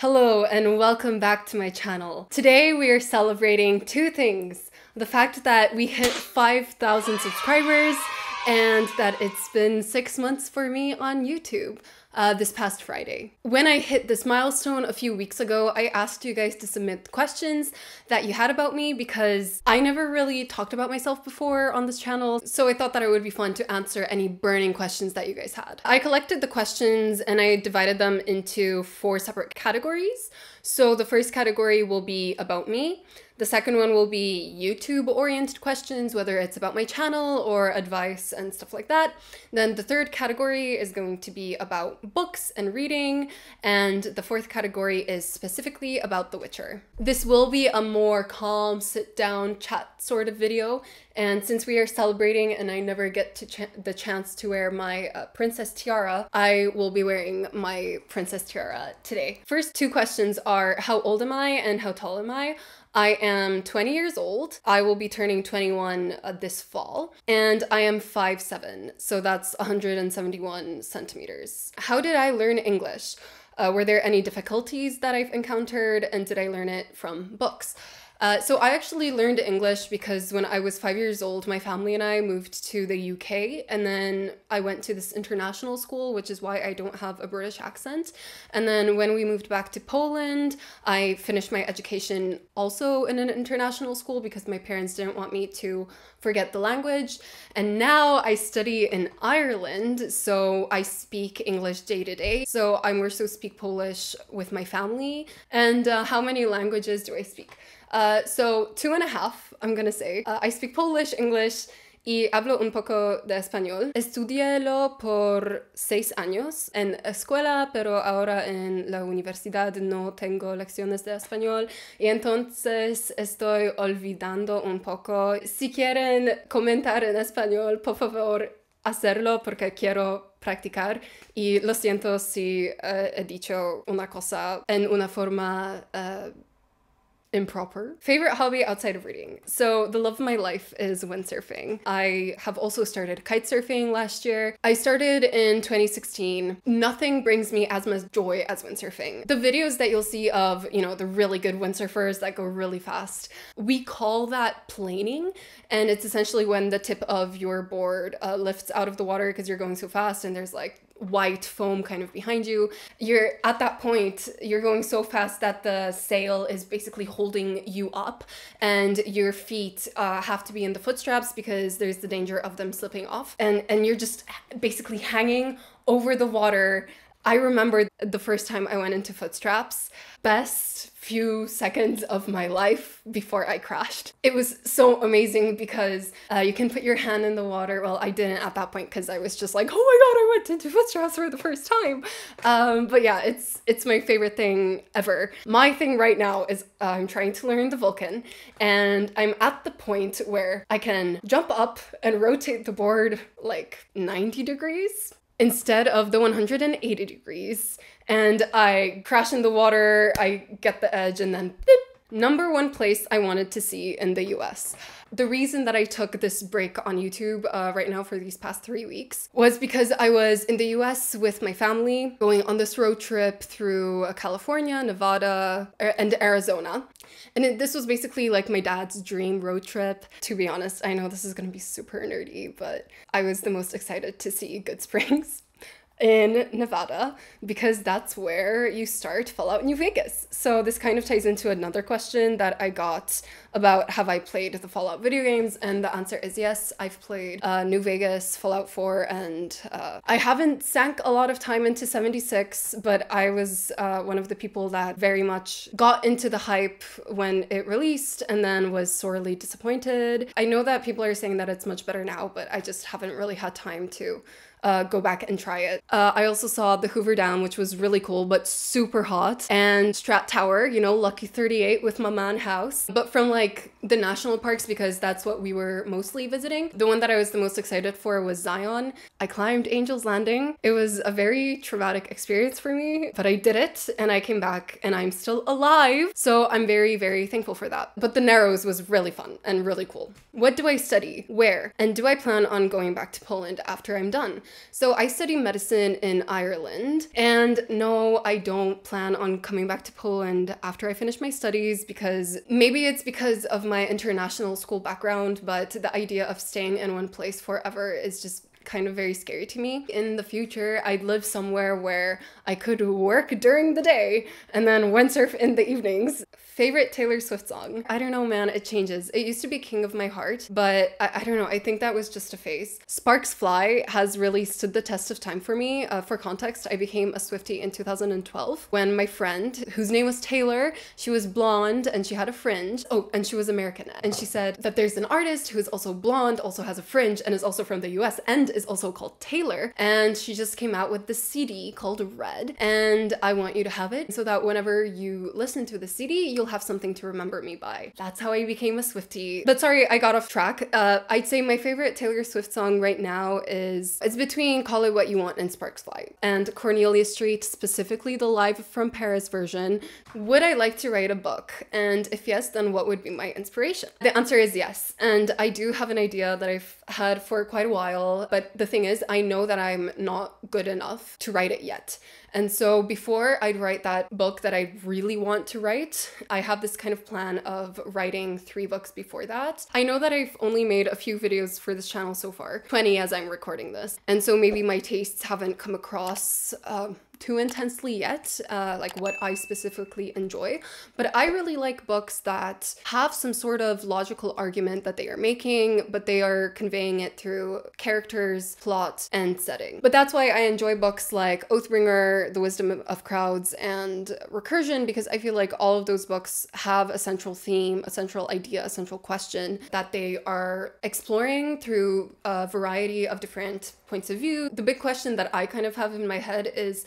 Hello and welcome back to my channel. Today we are celebrating two things. The fact that we hit 5,000 subscribers and that it's been six months for me on YouTube uh, this past Friday. When I hit this milestone a few weeks ago, I asked you guys to submit questions that you had about me because I never really talked about myself before on this channel, so I thought that it would be fun to answer any burning questions that you guys had. I collected the questions and I divided them into four separate categories. So the first category will be about me. The second one will be YouTube oriented questions, whether it's about my channel or advice and stuff like that. Then the third category is going to be about books and reading. And the fourth category is specifically about The Witcher. This will be a more calm, sit down, chat sort of video. And since we are celebrating and I never get to ch the chance to wear my uh, princess tiara, I will be wearing my princess tiara today. First two questions are how old am I and how tall am I? I am 20 years old. I will be turning 21 uh, this fall, and I am 5'7, so that's 171 centimeters. How did I learn English? Uh, were there any difficulties that I've encountered, and did I learn it from books? Uh, so I actually learned English because when I was five years old, my family and I moved to the UK, and then I went to this international school, which is why I don't have a British accent. And then when we moved back to Poland, I finished my education also in an international school because my parents didn't want me to forget the language. And now I study in Ireland, so I speak English day to day. So I more so speak Polish with my family. And uh, how many languages do I speak? Uh, so two and a half, I'm gonna say. Uh, I speak Polish, English, y hablo un poco de español. Estudiélo por seis años en escuela, pero ahora en la universidad no tengo lecciones de español y entonces estoy olvidando un poco. Si quieren comentar en español, por favor, hacerlo porque quiero practicar y lo siento si uh, he dicho una cosa en una forma uh, improper. Favorite hobby outside of reading. So, the love of my life is windsurfing. I have also started kite surfing last year. I started in 2016. Nothing brings me as much joy as windsurfing. The videos that you'll see of, you know, the really good windsurfers that go really fast, we call that planing. And it's essentially when the tip of your board uh, lifts out of the water because you're going so fast and there's like white foam kind of behind you. You're at that point, you're going so fast that the sail is basically holding you up, and your feet uh, have to be in the foot straps because there's the danger of them slipping off. And, and you're just basically hanging over the water. I remember the first time I went into foot straps, best few seconds of my life before I crashed. It was so amazing because uh, you can put your hand in the water. Well, I didn't at that point because I was just like, oh my god, I went into foot straps for the first time. Um, but yeah, it's it's my favorite thing ever. My thing right now is uh, I'm trying to learn the Vulcan, and I'm at the point where I can jump up and rotate the board like 90 degrees instead of the 180 degrees. And I crash in the water, I get the edge, and then number one place I wanted to see in the US. The reason that I took this break on YouTube uh, right now for these past three weeks was because I was in the US with my family going on this road trip through uh, California, Nevada, and Arizona. And it, this was basically like my dad's dream road trip. To be honest, I know this is gonna be super nerdy, but I was the most excited to see Goodsprings in Nevada because that's where you start Fallout New Vegas. So this kind of ties into another question that I got about have I played the Fallout video games and the answer is yes, I've played uh, New Vegas, Fallout 4 and uh, I haven't sank a lot of time into 76 but I was uh, one of the people that very much got into the hype when it released and then was sorely disappointed. I know that people are saying that it's much better now but I just haven't really had time to uh, go back and try it. Uh, I also saw the Hoover Dam, which was really cool, but super hot, and Strat Tower, you know, Lucky 38 with my man house. But from like the national parks, because that's what we were mostly visiting, the one that I was the most excited for was Zion. I climbed Angel's Landing. It was a very traumatic experience for me, but I did it and I came back and I'm still alive. So I'm very, very thankful for that. But the Narrows was really fun and really cool. What do I study? Where? And do I plan on going back to Poland after I'm done? So I study medicine in Ireland, and no, I don't plan on coming back to Poland after I finish my studies because maybe it's because of my international school background, but the idea of staying in one place forever is just kind of very scary to me. In the future, I'd live somewhere where I could work during the day and then windsurf in the evenings. Favorite Taylor Swift song? I don't know, man, it changes. It used to be King of My Heart, but I, I don't know, I think that was just a phase. Sparks Fly has really stood the test of time for me. Uh, for context, I became a Swiftie in 2012 when my friend, whose name was Taylor, she was blonde and she had a fringe. Oh, and she was American. And she said that there's an artist who is also blonde, also has a fringe, and is also from the US and is also called Taylor. And she just came out with the CD called Red. And I want you to have it so that whenever you listen to the CD, you'll have something to remember me by. That's how I became a Swiftie. But sorry, I got off track. Uh, I'd say my favorite Taylor Swift song right now is it's between Call It What You Want and Sparks Fly. And Cornelia Street, specifically the Live from Paris version. Would I like to write a book? And if yes, then what would be my inspiration? The answer is yes. And I do have an idea that I've had for quite a while, but the thing is, I know that I'm not good enough to write it yet. And so before I'd write that book that I really want to write, I have this kind of plan of writing three books before that. I know that I've only made a few videos for this channel so far, 20 as I'm recording this. And so maybe my tastes haven't come across um, too intensely yet, uh, like what I specifically enjoy, but I really like books that have some sort of logical argument that they are making, but they are conveying it through characters, plot, and setting. But that's why I enjoy books like Oathbringer, The Wisdom of Crowds, and Recursion, because I feel like all of those books have a central theme, a central idea, a central question that they are exploring through a variety of different points of view. The big question that I kind of have in my head is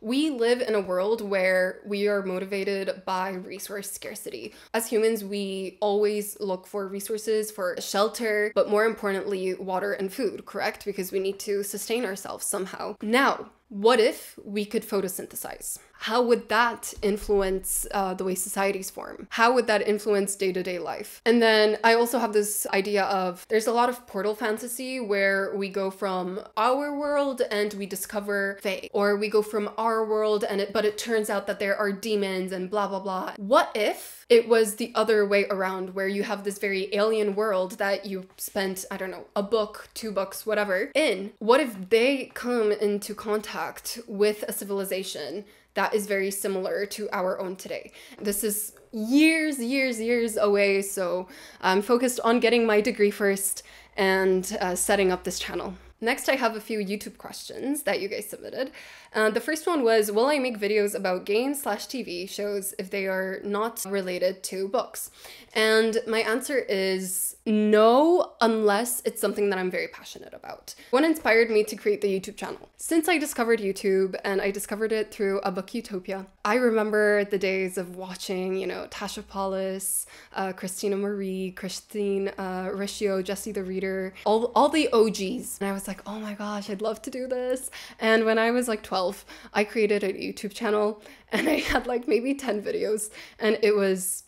we live in a world where we are motivated by resource scarcity. As humans, we always look for resources for shelter, but more importantly, water and food, correct? Because we need to sustain ourselves somehow. Now, what if we could photosynthesize? How would that influence uh, the way societies form? How would that influence day to day life? And then I also have this idea of there's a lot of portal fantasy where we go from our world and we discover Fae, or we go from our world and it, but it turns out that there are demons and blah blah blah. What if it was the other way around where you have this very alien world that you spent, I don't know, a book, two books, whatever, in? What if they come into contact with a civilization? that is very similar to our own today. This is years, years, years away, so I'm focused on getting my degree first and uh, setting up this channel. Next, I have a few YouTube questions that you guys submitted. Uh, the first one was, will I make videos about games slash TV shows if they are not related to books? And my answer is no, unless it's something that I'm very passionate about. What inspired me to create the YouTube channel? Since I discovered YouTube and I discovered it through a book Utopia, I remember the days of watching, you know, Tashapolis, uh, Christina Marie, Christine uh, Riccio, Jesse the Reader, all, all the OGs. And I was like, oh my gosh, I'd love to do this. And when I was like 12, I created a YouTube channel and I had like maybe 10 videos and it was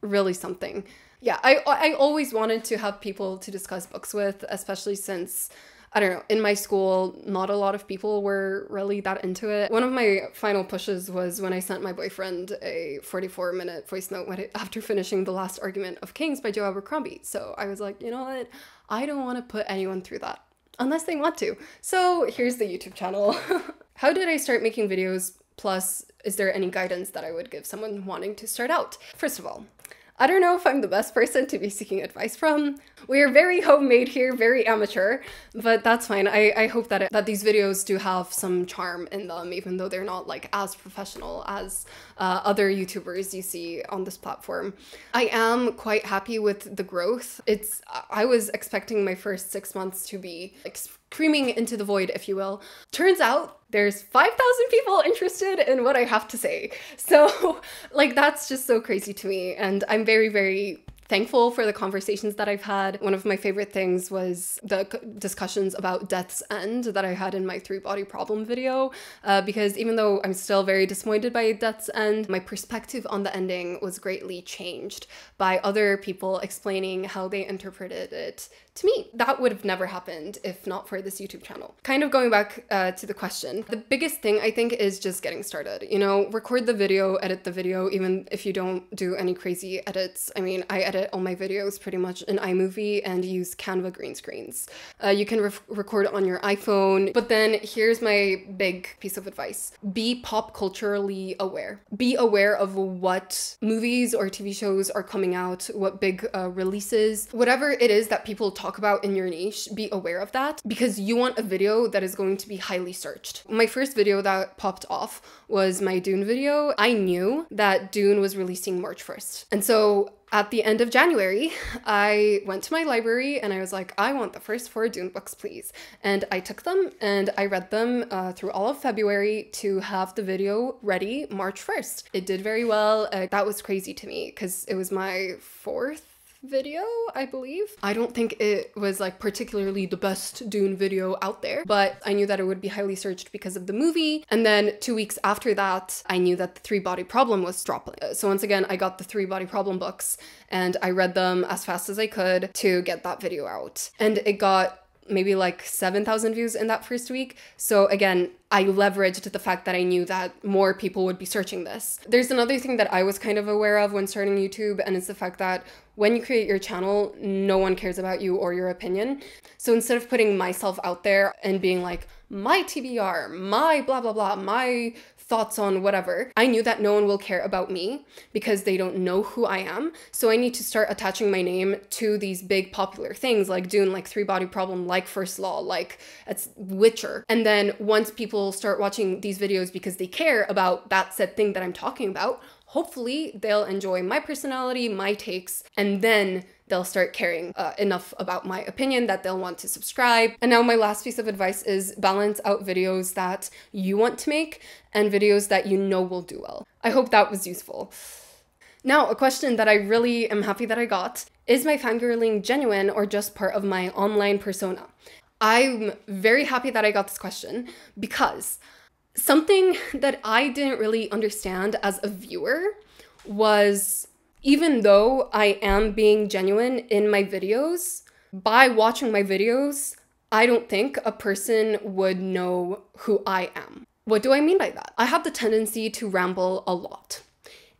really something. Yeah, I I always wanted to have people to discuss books with, especially since I don't know, in my school, not a lot of people were really that into it. One of my final pushes was when I sent my boyfriend a 44 minute voice note after finishing The Last Argument of Kings by Joe Abercrombie. So I was like, you know what? I don't want to put anyone through that unless they want to. So here's the YouTube channel. How did I start making videos? Plus, is there any guidance that I would give someone wanting to start out? First of all, I don't know if I'm the best person to be seeking advice from. We are very homemade here, very amateur, but that's fine. I, I hope that, it, that these videos do have some charm in them, even though they're not like as professional as uh, other YouTubers you see on this platform. I am quite happy with the growth. It's I was expecting my first six months to be like screaming into the void, if you will. Turns out there's 5,000 people interested in what I have to say. So, like, that's just so crazy to me. And I'm very, very thankful for the conversations that I've had. One of my favorite things was the discussions about Death's End that I had in my three body problem video, uh, because even though I'm still very disappointed by Death's End, my perspective on the ending was greatly changed by other people explaining how they interpreted it to me. That would have never happened if not for this YouTube channel. Kind of going back uh, to the question, the biggest thing I think is just getting started. You know, record the video, edit the video, even if you don't do any crazy edits. I mean, I edit all my videos pretty much in iMovie and use Canva green screens. Uh, you can re record on your iPhone, but then here's my big piece of advice be pop culturally aware. Be aware of what movies or TV shows are coming out, what big uh, releases, whatever it is that people talk about in your niche, be aware of that because you want a video that is going to be highly searched. My first video that popped off was my Dune video. I knew that Dune was releasing March 1st. And so at the end of January, I went to my library and I was like, I want the first four Dune books, please. And I took them and I read them uh, through all of February to have the video ready March 1st. It did very well. Uh, that was crazy to me because it was my fourth video, I believe. I don't think it was like particularly the best Dune video out there, but I knew that it would be highly searched because of the movie. And then two weeks after that, I knew that the Three Body Problem was dropping. Uh, so once again, I got the Three Body Problem books and I read them as fast as I could to get that video out. And it got maybe like 7,000 views in that first week. So again, I leveraged the fact that I knew that more people would be searching this. There's another thing that I was kind of aware of when starting YouTube, and it's the fact that when you create your channel, no one cares about you or your opinion. So instead of putting myself out there and being like, my TBR, my blah, blah, blah, my thoughts on whatever, I knew that no one will care about me because they don't know who I am. So I need to start attaching my name to these big popular things like Dune, like Three Body Problem, like First Law, like it's Witcher. And then once people start watching these videos because they care about that said thing that I'm talking about, hopefully they'll enjoy my personality, my takes, and then they'll start caring uh, enough about my opinion that they'll want to subscribe. And now my last piece of advice is balance out videos that you want to make and videos that you know will do well. I hope that was useful. Now, a question that I really am happy that I got is my fangirling genuine or just part of my online persona? I'm very happy that I got this question because something that I didn't really understand as a viewer was even though I am being genuine in my videos, by watching my videos, I don't think a person would know who I am. What do I mean by that? I have the tendency to ramble a lot,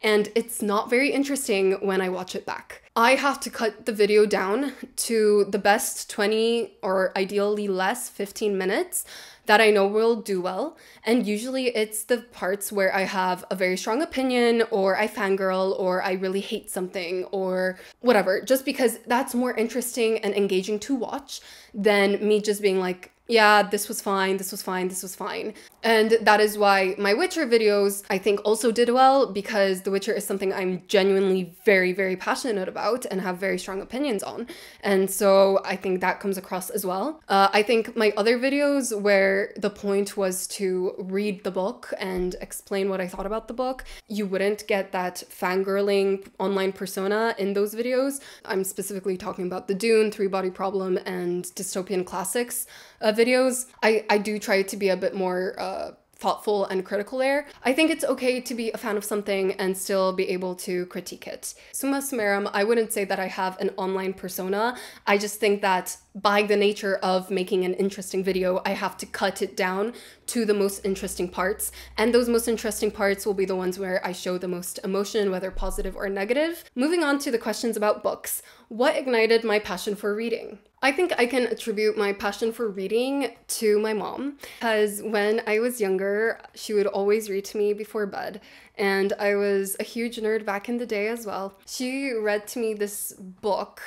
and it's not very interesting when I watch it back. I have to cut the video down to the best 20 or ideally less 15 minutes that I know will do well. And usually it's the parts where I have a very strong opinion or I fangirl or I really hate something or whatever, just because that's more interesting and engaging to watch than me just being like, yeah, this was fine, this was fine, this was fine. And that is why my Witcher videos, I think, also did well because The Witcher is something I'm genuinely very, very passionate about and have very strong opinions on. And so I think that comes across as well. Uh, I think my other videos, where the point was to read the book and explain what I thought about the book, you wouldn't get that fangirling online persona in those videos. I'm specifically talking about the Dune, Three Body Problem, and Dystopian Classics uh, videos. I, I do try to be a bit more. Uh, thoughtful and critical there. I think it's okay to be a fan of something and still be able to critique it. Summa summarum, I wouldn't say that I have an online persona. I just think that by the nature of making an interesting video, I have to cut it down to the most interesting parts. And those most interesting parts will be the ones where I show the most emotion, whether positive or negative. Moving on to the questions about books. What ignited my passion for reading? I think I can attribute my passion for reading to my mom because when I was younger, she would always read to me before bed, and I was a huge nerd back in the day as well. She read to me this book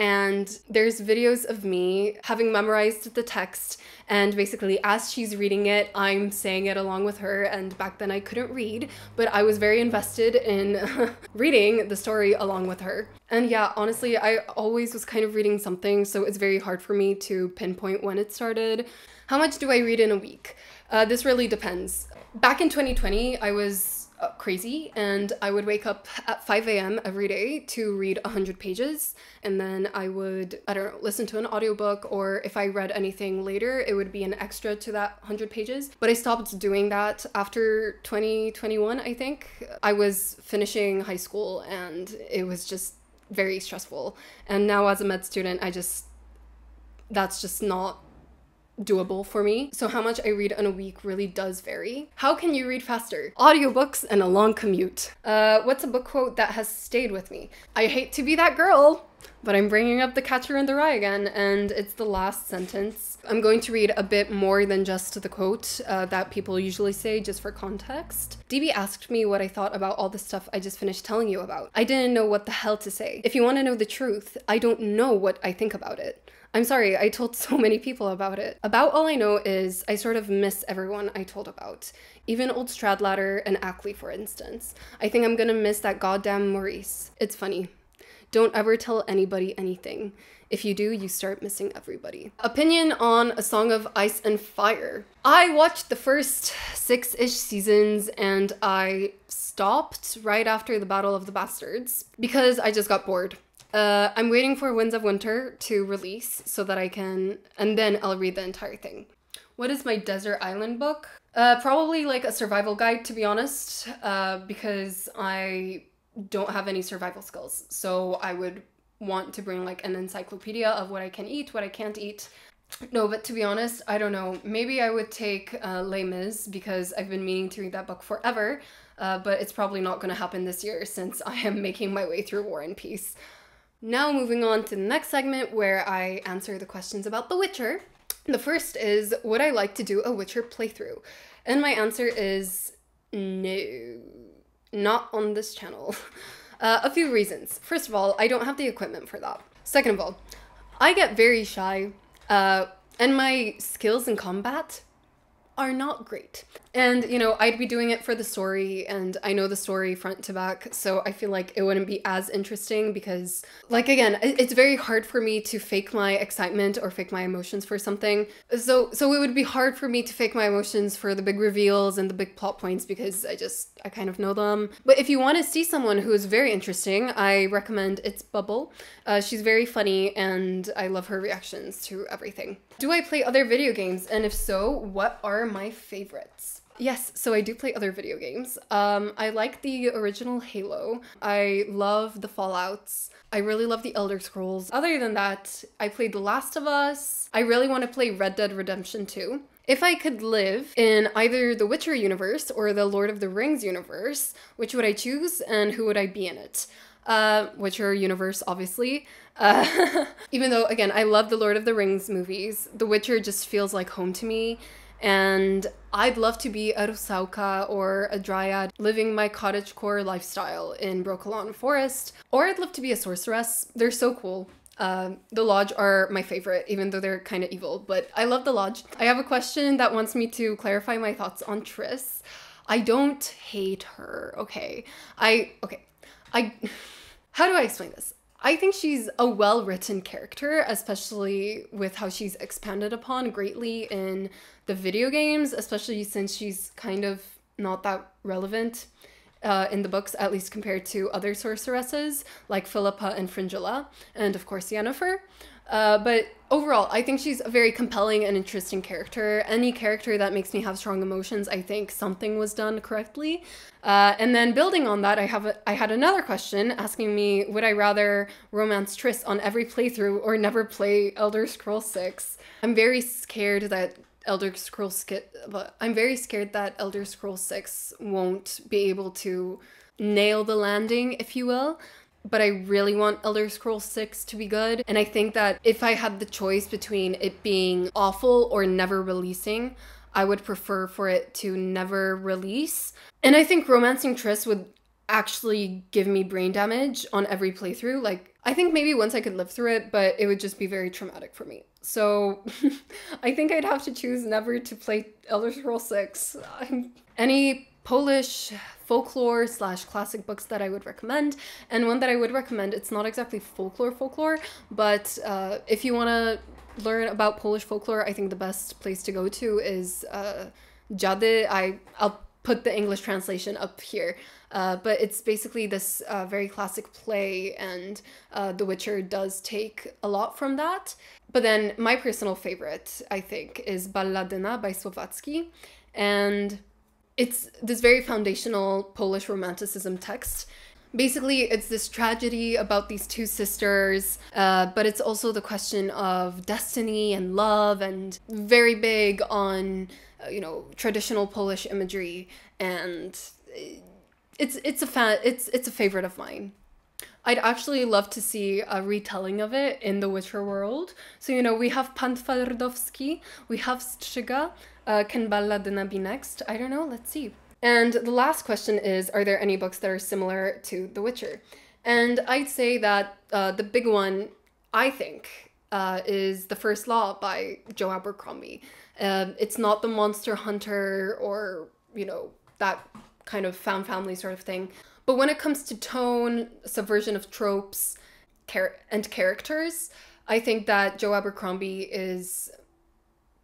and there's videos of me having memorized the text and basically as she's reading it i'm saying it along with her. And back then i couldn't read but i was very invested in reading the story along with her. And yeah honestly i always was kind of reading something so it's very hard for me to pinpoint when it started. How much do i read in a week? Uh, this really depends. Back in 2020 i was Uh, crazy and I would wake up at 5 a.m. every day to read 100 pages and then I would, I don't know, listen to an audiobook or if I read anything later, it would be an extra to that 100 pages. But I stopped doing that after 2021, I think. I was finishing high school and it was just very stressful. And now as a med student, I just that's just not doable for me. So how much I read in a week really does vary. How can you read faster? Audiobooks and a long commute. Uh, what's a book quote that has stayed with me? I hate to be that girl, but I'm bringing up The Catcher in the Rye again, and it's the last sentence. I'm going to read a bit more than just the quote uh, that people usually say, just for context. DB asked me what I thought about all the stuff I just finished telling you about. I didn't know what the hell to say. If you want to know the truth, I don't know what I think about it. I'm sorry, I told so many people about it. About all I know is I sort of miss everyone I told about. Even old Stradlater and Ackley, for instance. I think I'm gonna miss that goddamn Maurice. It's funny. Don't ever tell anybody anything. If you do, you start missing everybody. Opinion on A Song of Ice and Fire. I watched the first six ish seasons and I stopped right after the Battle of the Bastards because I just got bored. Uh, I'm waiting for Winds of Winter to release so that I can, and then I'll read the entire thing. What is my desert island book? Uh, probably like a survival guide, to be honest, uh, because I don't have any survival skills. So I would want to bring like an encyclopedia of what I can eat, what I can't eat. No, but to be honest, I don't know. Maybe I would take uh, Les Mis because I've been meaning to read that book forever, uh, but it's probably not going to happen this year since I am making my way through War and Peace. Now, moving on to the next segment where I answer the questions about The Witcher. The first is Would I like to do a Witcher playthrough? And my answer is no, not on this channel. Uh, a few reasons. First of all, I don't have the equipment for that. Second of all, I get very shy, uh, and my skills in combat are not great. And, you know, I'd be doing it for the story, and I know the story front to back, so I feel like it wouldn't be as interesting because, like, again, it's very hard for me to fake my excitement or fake my emotions for something. So, so it would be hard for me to fake my emotions for the big reveals and the big plot points because I just, I kind of know them. But if you want to see someone who is very interesting, I recommend It's Bubble. Uh, she's very funny, and I love her reactions to everything. Do I play other video games? And if so, what are my favorites? Yes, so I do play other video games. Um, I like the original Halo. I love the Fallouts. I really love the Elder Scrolls. Other than that, I played The Last of Us. I really want to play Red Dead Redemption 2. If I could live in either the Witcher universe or the Lord of the Rings universe, which would I choose and who would I be in it? Uh, Witcher universe, obviously. Uh, even though, again, I love the Lord of the Rings movies, The Witcher just feels like home to me. And I'd love to be a Rusałka or a Dryad living my cottagecore lifestyle in Brokilon Forest. Or I'd love to be a sorceress. They're so cool. Uh, the Lodge are my favorite, even though they're kind of evil, but I love the Lodge. I have a question that wants me to clarify my thoughts on Triss. I don't hate her, okay? I, okay. I, how do I explain this? I think she's a well written character, especially with how she's expanded upon greatly in the video games, especially since she's kind of not that relevant uh, in the books, at least compared to other sorceresses like Philippa and Fringilla, and of course Yennefer. Uh, but overall, I think she's a very compelling and interesting character. Any character that makes me have strong emotions, I think something was done correctly. Uh, and then building on that, I have a, I had another question asking me, would I rather romance Triss on every playthrough or never play Elder Scrolls 6? I'm very scared that Elder Scrolls I'm very scared that Elder Scrolls 6 won't be able to nail the landing, if you will but I really want Elder Scrolls 6 to be good. And I think that if I had the choice between it being awful or never releasing, I would prefer for it to never release. And I think Romancing Triss would actually give me brain damage on every playthrough. Like, I think maybe once I could live through it, but it would just be very traumatic for me. So I think I'd have to choose never to play Elder Scrolls 6. Any Polish folklore slash classic books that I would recommend. And one that I would recommend, it's not exactly folklore folklore, but uh, if you want to learn about Polish folklore, I think the best place to go to is uh, Dziady. I, I'll put the English translation up here. Uh, but it's basically this uh, very classic play, and uh, The Witcher does take a lot from that. But then my personal favorite, I think, is Balladyna by Słowacki. And it's this very foundational Polish romanticism text. Basically, it's this tragedy about these two sisters, uh, but it's also the question of destiny and love, and very big on, uh, you know, traditional Polish imagery, and it's it's a fan it's it's a favorite of mine. I'd actually love to see a retelling of it in the Witcher world. So, you know, we have Pan Twardowski, we have Strzyga, uh, can Balladyna be next? I don't know, let's see. And the last question is Are there any books that are similar to The Witcher? And I'd say that uh, the big one, I think, uh, is The First Law by Joe Abercrombie. Um, it's not the Monster Hunter or, you know, that kind of found family sort of thing. But when it comes to tone, subversion of tropes, char- and characters, I think that Joe Abercrombie is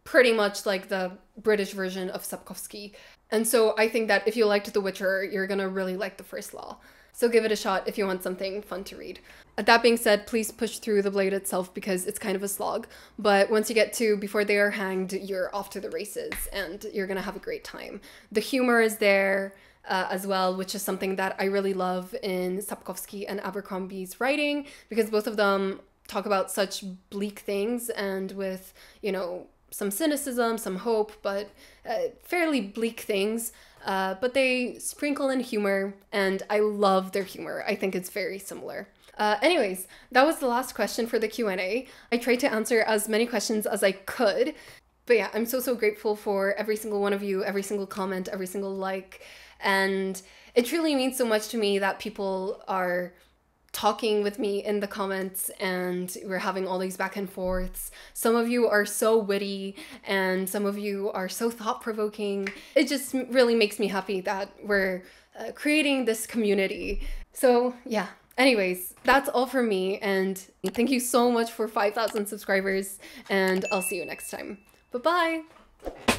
pretty much like the British version of Sapkowski. And so I think that if you liked The Witcher, you're gonna really like The First Law. So give it a shot if you want something fun to read. That being said, please push through the blade itself because it's kind of a slog. But once you get to Before They Are Hanged, you're off to the races and you're gonna have a great time. The humor is there uh, as well, which is something that I really love in Sapkowski and Abercrombie's writing because both of them talk about such bleak things and with, you know, some cynicism, some hope, but uh, fairly bleak things. Uh, but they sprinkle in humor, and I love their humor. I think it's very similar. Uh, anyways, that was the last question for the Q&A. I tried to answer as many questions as I could. But yeah, I'm so, so grateful for every single one of you, every single comment, every single like. And it truly means so much to me that people are talking with me in the comments and we're having all these back and forths. Some of you are so witty and some of you are so thought provoking. It just really makes me happy that we're uh, creating this community. So, yeah. Anyways, that's all from me and thank you so much for 5,000 subscribers and I'll see you next time. Bye bye.